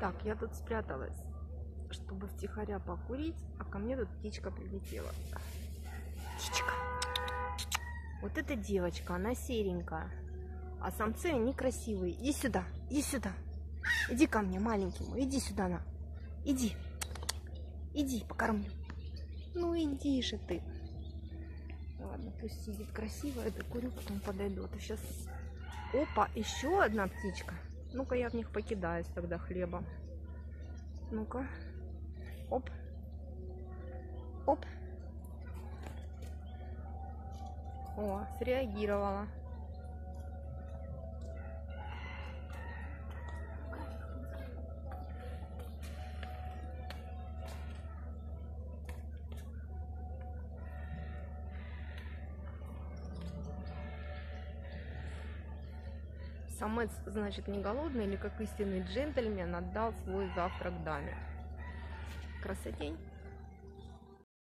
Так, я тут спряталась, чтобы втихаря покурить, а ко мне тут птичка прилетела. Птичка. Вот эта девочка, она серенькая. А самцы, они красивые. Иди сюда, иди сюда. Иди ко мне, маленький мой, иди сюда, на. Иди. Иди, покормлю. Ну иди же ты. Ладно, пусть сидит красиво, я докурю, потом подойду. А то сейчас... Опа, еще одна птичка. Ну-ка, я в них покидаюсь тогда хлеба. Ну-ка. Оп. Оп. О, среагировала. Самец, значит, не голодный или как истинный джентльмен отдал свой завтрак даме. Красотень.